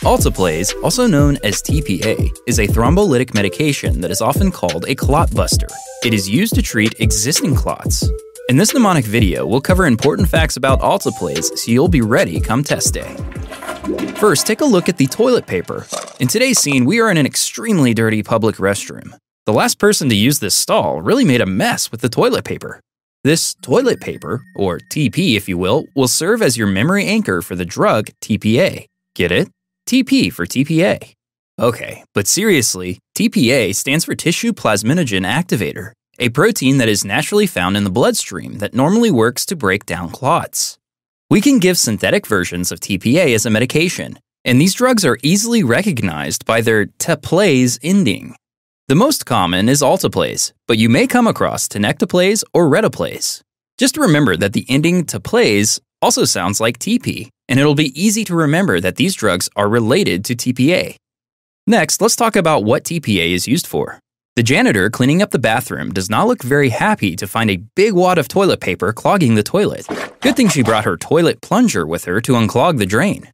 Alteplase, also known as TPA, is a thrombolytic medication that is often called a clot buster. It is used to treat existing clots. In this mnemonic video, we'll cover important facts about Alteplase so you'll be ready come test day. First, take a look at the toilet paper. In today's scene, we are in an extremely dirty public restroom. The last person to use this stall really made a mess with the toilet paper. This toilet paper, or TP if you will, will serve as your memory anchor for the drug TPA. Get it? TP for TPA. Okay, but seriously, TPA stands for tissue plasminogen activator, a protein that is naturally found in the bloodstream that normally works to break down clots. We can give synthetic versions of TPA as a medication, and these drugs are easily recognized by their teplase ending. The most common is alteplase, but you may come across tenecteplase or reteplase. Just remember that the ending teplase also sounds like TP, and it'll be easy to remember that these drugs are related to TPA. Next, let's talk about what TPA is used for. The janitor cleaning up the bathroom does not look very happy to find a big wad of toilet paper clogging the toilet. Good thing she brought her toilet plunger with her to unclog the drain.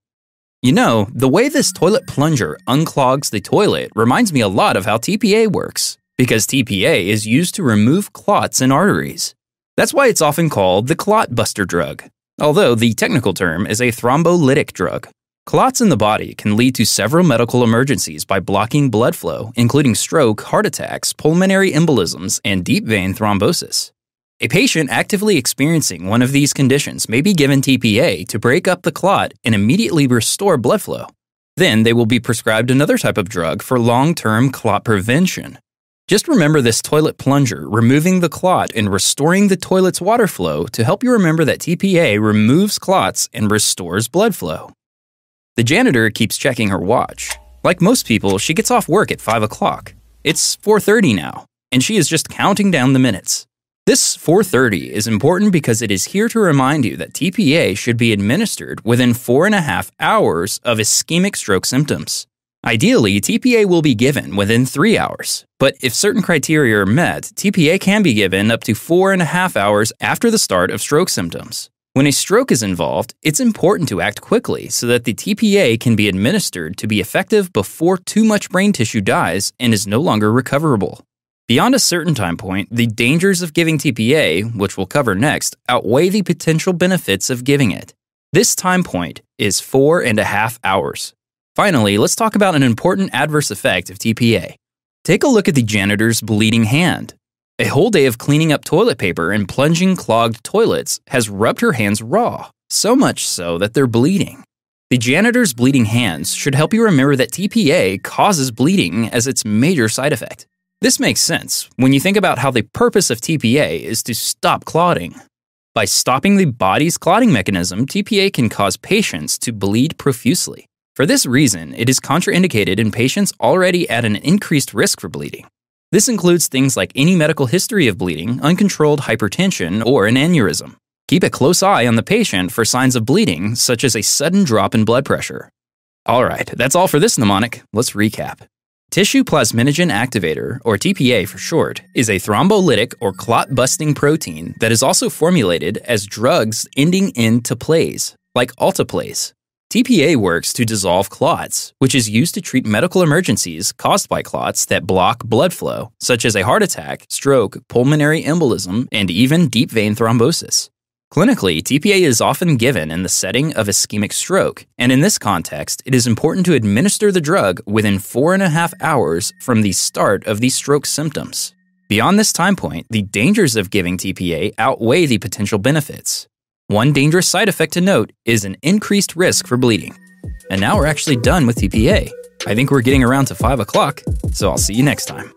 You know, the way this toilet plunger unclogs the toilet reminds me a lot of how TPA works, because TPA is used to remove clots in arteries. That's why it's often called the clot buster drug although the technical term is a thrombolytic drug. Clots in the body can lead to several medical emergencies by blocking blood flow, including stroke, heart attacks, pulmonary embolisms, and deep vein thrombosis. A patient actively experiencing one of these conditions may be given TPA to break up the clot and immediately restore blood flow. Then they will be prescribed another type of drug for long term clot prevention, just remember this toilet plunger, removing the clot and restoring the toilet's water flow to help you remember that TPA removes clots and restores blood flow. The janitor keeps checking her watch. Like most people, she gets off work at 5 o'clock. It's 4.30 now, and she is just counting down the minutes. This 4.30 is important because it is here to remind you that TPA should be administered within four and a half hours of ischemic stroke symptoms. Ideally, TPA will be given within three hours, but if certain criteria are met, TPA can be given up to four and a half hours after the start of stroke symptoms. When a stroke is involved, it's important to act quickly so that the TPA can be administered to be effective before too much brain tissue dies and is no longer recoverable. Beyond a certain time point, the dangers of giving TPA, which we'll cover next, outweigh the potential benefits of giving it. This time point is four and a half hours. Finally, let's talk about an important adverse effect of TPA. Take a look at the janitor's bleeding hand. A whole day of cleaning up toilet paper and plunging clogged toilets has rubbed her hands raw, so much so that they're bleeding. The janitor's bleeding hands should help you remember that TPA causes bleeding as its major side effect. This makes sense when you think about how the purpose of TPA is to stop clotting. By stopping the body's clotting mechanism, TPA can cause patients to bleed profusely. For this reason, it is contraindicated in patients already at an increased risk for bleeding. This includes things like any medical history of bleeding, uncontrolled hypertension, or an aneurysm. Keep a close eye on the patient for signs of bleeding, such as a sudden drop in blood pressure. Alright, that's all for this mnemonic. Let's recap. Tissue plasminogen activator, or TPA for short, is a thrombolytic or clot busting protein that is also formulated as drugs ending in teplase, like alteplase. TPA works to dissolve clots, which is used to treat medical emergencies caused by clots that block blood flow, such as a heart attack, stroke, pulmonary embolism, and even deep vein thrombosis. Clinically, TPA is often given in the setting of ischemic stroke, and in this context, it is important to administer the drug within four and a half hours from the start of the stroke symptoms. Beyond this time point, the dangers of giving TPA outweigh the potential benefits. One dangerous side effect to note is an increased risk for bleeding. And now we're actually done with TPA. I think we're getting around to 5 o'clock, so I'll see you next time.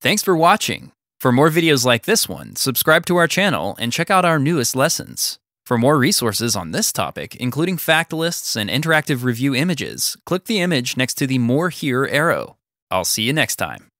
Thanks for watching. For more videos like this one, subscribe to our channel and check out our newest lessons. For more resources on this topic, including fact lists and interactive review images, click the image next to the More Here arrow. I'll see you next time.